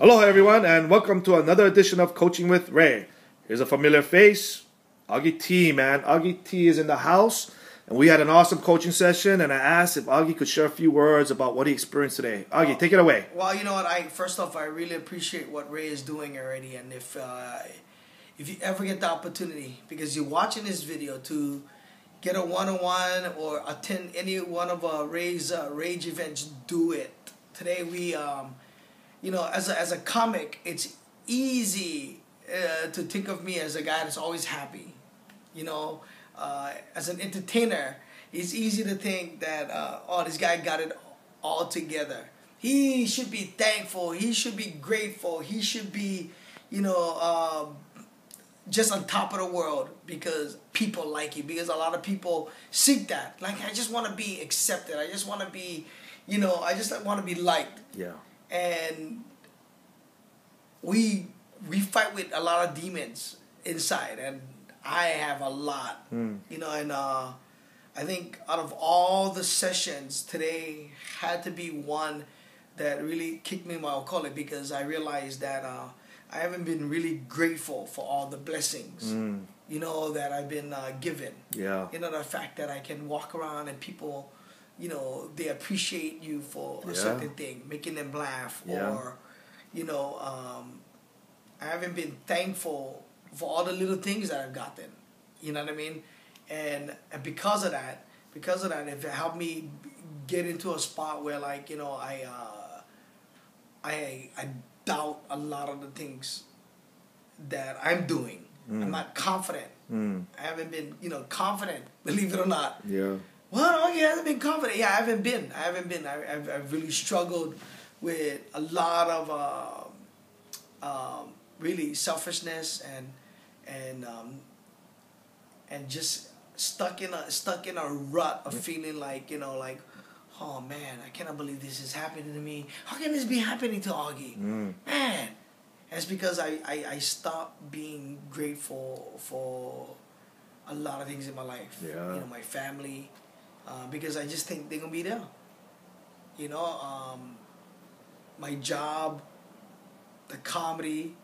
Aloha, everyone, and welcome to another edition of Coaching with Ray. Here's a familiar face, Augie T, man. Augie T is in the house, and we had an awesome coaching session, and I asked if Augie could share a few words about what he experienced today. Augie, take it away. Well, you know what? I first off, I really appreciate what Ray is doing already, and if uh, if you ever get the opportunity, because you're watching this video to get a one-on-one or attend any one of uh, Ray's uh, RAYG events, do it. Today we, um, you know, as a, as a comic, it's easy uh, to think of me as a guy that's always happy. You know, uh, as an entertainer, it's easy to think that uh, oh, this guy got it all together. He should be thankful. He should be grateful. He should be, you know, um, just on top of the world because people like you. Because a lot of people seek that. Like I just want to be accepted. I just want to be, you know, I just want to be liked. Yeah. And we we fight with a lot of demons inside, and I have a lot. Mm. You know, and uh, I think out of all the sessions today had to be one that really kicked me in my collar because I realized that uh, I haven't been really grateful for all the blessings. Mm. You know that I've been uh, given. Yeah. You know the fact that I can walk around and people, you know, they appreciate you for a Yeah. certain thing, making them laugh, Yeah. or, you know, um, I haven't been thankful for all the little things that I've gotten. You know what I mean? And, and because of that, because of that, it helped me get into a spot where like you know I uh, I I doubt a lot of the things that I'm doing. I'm Mm. not confident. Mm. I haven't been you know confident. Believe it or not. Yeah. Well, okay, I haven't been confident. Yeah, I haven't been. I haven't been. I, I've, I've really struggled with a lot of uh, um, really selfishness and and um, and just stuck in a stuck in a rut of feeling like you know like, oh man, I cannot believe this is happening to me. How can this be happening to Augie? Mm. Man, that's because I, I, I stopped being grateful for a lot of things in my life. Yeah. You know, my family, uh, because I just think they're gonna be there. You know, um, my job, the comedy,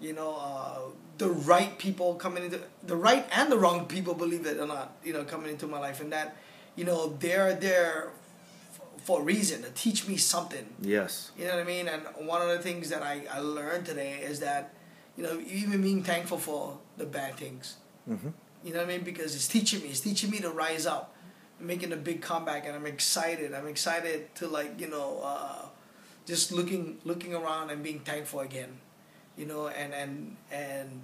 you know, uh, the right people coming into the right and the wrong people, believe it or not, you know, coming into my life, and that, you know, they're there for a reason to teach me something. Yes. You know what I mean? And one of the things that I, I learned today is that, you know, even being thankful for the bad things. Mm-hmm. You know what I mean? Because it's teaching me. It's teaching me to rise up, making a big comeback, and I'm excited. I'm excited to like you know, uh, just looking looking around and being thankful again, you know, and and and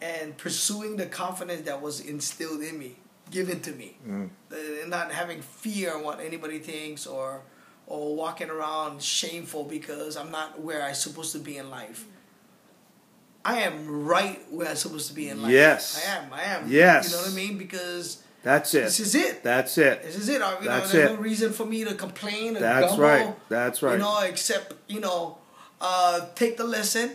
and pursuing the confidence that was instilled in me, given to me, Mm. Uh, not having fear on what anybody thinks or or walking around shameful because I'm not where I'm supposed to be in life. I am right where I'm supposed to be in life. Yes. I am. I am. Yes. You know what I mean? Because That's it. this is it. That's it. This is it. I- You know, That's there's it. no reason for me to complain or That's grumble, right. That's right. You know, except you know, uh, take the lesson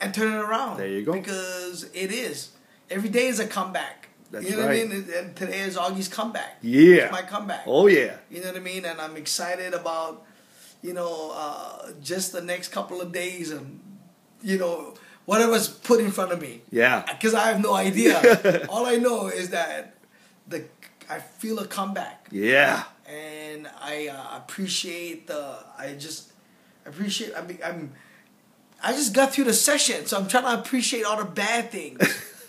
and turn it around. There you go. Because it is. Every day is a comeback. That's you know right. what I mean? And- And today is Augie's comeback. Yeah. It's my comeback. Oh yeah. You know what I mean? And I'm excited about, you know, uh, just the next couple of days and, you know, whatever's put in front of me. Yeah. Because I have no idea. All I know is that the I feel a comeback, Yeah. and I uh, appreciate the. I just appreciate. I mean, I'm. I just got through the session, so I'm trying to appreciate all the bad things.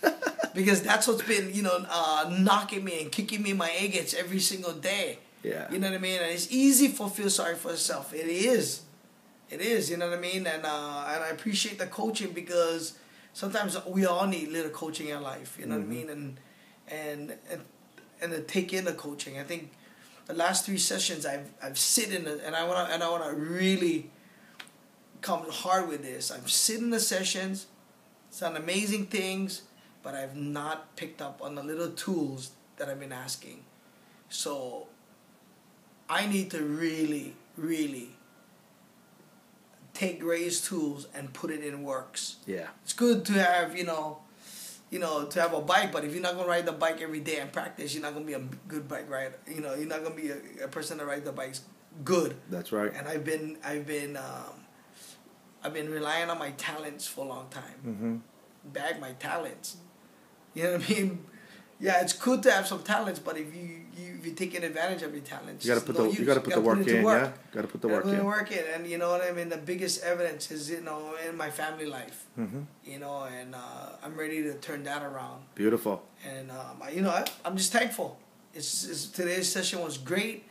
because that's what's been, you know, uh, knocking me and kicking me in my agates every single day. Yeah. You know what I mean? And it's easy for feel sorry for yourself. It is. It is, you know what I mean? And uh, and I appreciate the coaching because sometimes we all need little coaching in life, you know what I mean? And and and and to take in the coaching. I think the last three sessions I've I've sit in the, and I wanna and I wanna really come hard with this. I've sit in the sessions, it's done amazing things, but I've not picked up on the little tools that I've been asking. So I need to really, really take Ray's tools and put it in works. Yeah. It's good to have, you know, you know, to have a bike, but if you're not gonna ride the bike every day and practice, you're not gonna be a good bike rider. You know, you're not gonna be a, a person that rides the bikes good. That's right. And I've been, I've been, um, I've been relying on my talents for a long time. Mm-hmm. Bag my talents. You know what I mean? Yeah, it's good to have some talents, but if you, you if you're taking advantage of your talents, You gotta put no the use. you gotta put the gotta work it to in, work. yeah. Gotta put the Gotta work put the in. work in, and you know what I mean. The biggest evidence is you know in my family life, Mm-hmm. you know, and uh, I'm ready to turn that around. Beautiful. And um, I- you know, I, I'm just thankful. It's, it's today's session was great.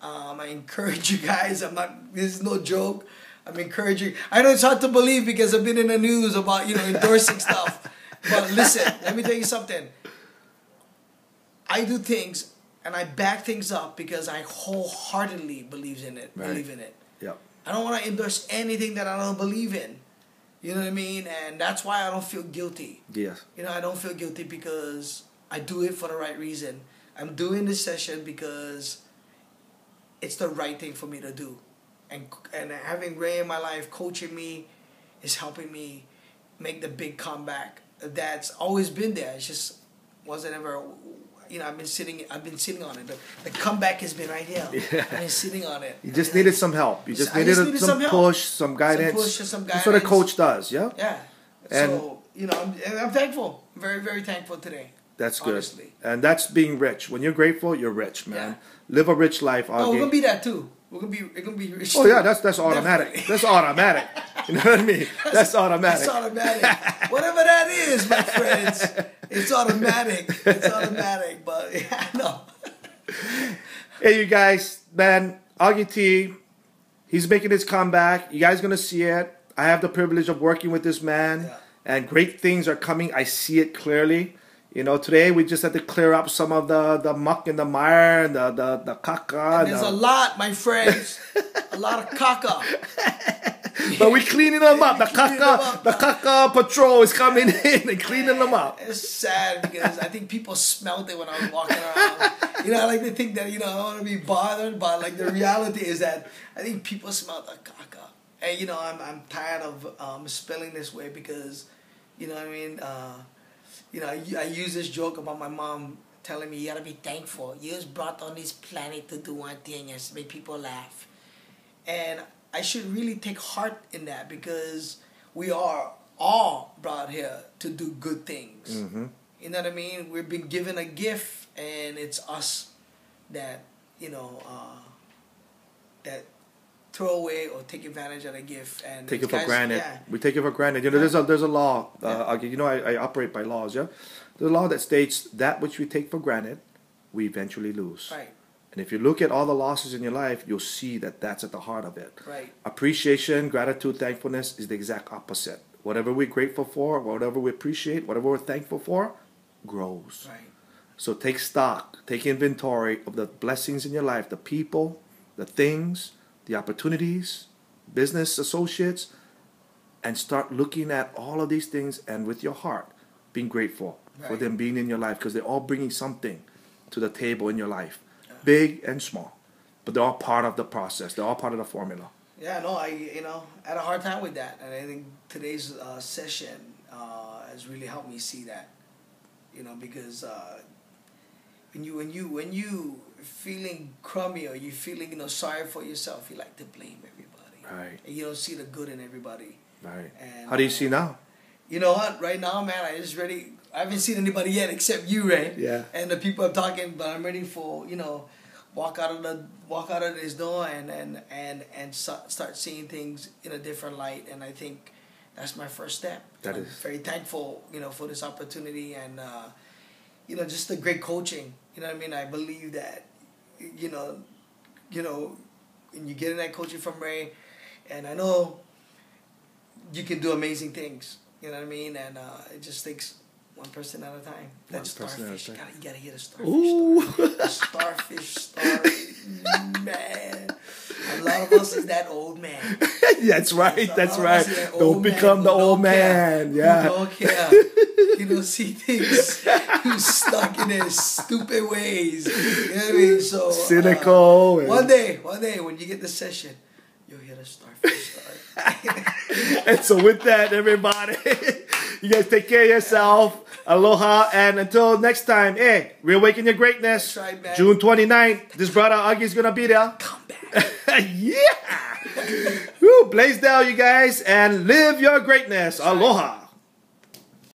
Um, I encourage you guys. I'm not. This is no joke. I'm encouraging. I know it's hard to believe because I've been in the news about you know endorsing stuff. But listen, let me tell you something. I do things and I back things up because I wholeheartedly believes in it. Right. Believe in it. Yep. I don't want to endorse anything that I don't believe in. You know what I mean? And that's why I don't feel guilty. Yes. You know, I don't feel guilty because I do it for the right reason. I'm doing this session because it's the right thing for me to do. And and having Ray in my life coaching me is helping me make the big comeback that's always been there. It's just wasn't ever you know, I've been sitting I've been sitting on it. The, the comeback has been right here. Yeah. I've been sitting on it. You just needed some help. You just I needed, just needed some, some push, some guidance. push and some That's what a coach does. Yeah. Yeah. And- so, you know, I'm, I'm thankful. Very, very thankful today. That's good. Honestly. And that's being rich. When you're grateful, you're rich, man. Yeah. Live a rich life, Oh, we're gonna be that too. We're gonna be. We're gonna be rich. Oh too. yeah, that's that's automatic. That's automatic. You know what I mean? That's automatic. That's automatic. Whatever that is, my friends, it's automatic. It's automatic. But yeah, no. Hey, you guys, man, Augie T, he's making his comeback. You guys gonna see it. I have the privilege of working with this man, Yeah. and great things are coming. I see it clearly. You know, today we just had to clear up some of the, the muck and the mire and the the, the caca. And there's the- a lot, my friends. a lot of caca. but we cleaning them up. The caca, the caca patrol is coming in and cleaning them up. It's sad because I think people smelled it when I was walking around. You know, I like to think that you know I don't want to be bothered, but like the reality is that I think people smell the caca. And you know, I'm I'm tired of um, spelling this way because, you know, what I mean, uh, you know, I, I use this joke about my mom telling me you gotta be thankful. You was brought on this planet to do one thing and make people laugh, and I should really take heart in that because we are all brought here to do good things. Mm-hmm. You know what I mean? We've been given a gift, and it's us that you know uh, that throw away or take advantage of the gift and Take it for guys- granted. Yeah, We take it for granted. You know, there's a there's a law. Uh, Augie, you know, I, I operate by laws. Yeah, there's a law that states that which we take for granted, we eventually lose. right, And if you look at all the losses in your life, you'll see that that's at the heart of it. right, Appreciation, gratitude, thankfulness is the exact opposite. Whatever we're grateful for, whatever we appreciate, whatever we're thankful for, grows. right. So take stock, take inventory of the blessings in your life, the people, the things, the opportunities, business associates, and start looking at all of these things and with your heart being grateful for them being in your life because they're all bringing something to the table in your life, big and small. But they're all part of the process. They're all part of the formula. Yeah, no, I you know had a hard time with that, and I think today's uh, session uh, has really helped me see that. You know, because uh, when you when you when you feeling crummy or you feeling you know sorry for yourself, you like to blame everybody, Right, and you don't see the good in everybody. right. And, How do you uh, see now? You know what? Right now, man, I just ready. I haven't seen anybody yet except you, Ray. Yeah. And the people I'm talking, but I'm ready for you know, walk out of the walk out of this door and and and and start seeing things in a different light. And I think that's my first step. That I'm is. very thankful, you know, for this opportunity and uh, you know just the great coaching. You know what I mean? I believe that you know, you know, when you get in that coaching from Ray, and I know you can do amazing things. You know what I mean? And uh, it just takes one person at a time. That One person at a starfish, you gotta, you gotta hear the starfish. Starfish story, man. A lot of us is that old man. that's right. That's a right. that Don't become the old don't care, man. who Yeah. don't care. You don't see things. Who's stuck in their stupid ways. You know what I mean? So uh, Cynical. and- one day, one day, when you get the session, you'll hear the starfish story. and so with that, everybody, you guys take care of yourself. Aloha. And until next time, hey, reawaken your greatness. Right. June 29th. This brother Augie's gonna be there. Come back. yeah. Woo. Woo! Blaisdell, you guys, and live your greatness. Aloha.